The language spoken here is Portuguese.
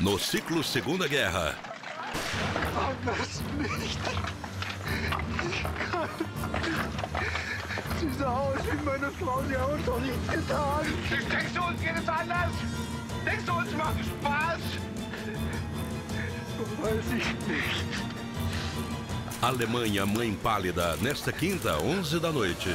No ciclo Segunda Guerra. Alemanha Mãe Pálida, nesta quinta, 11 da noite.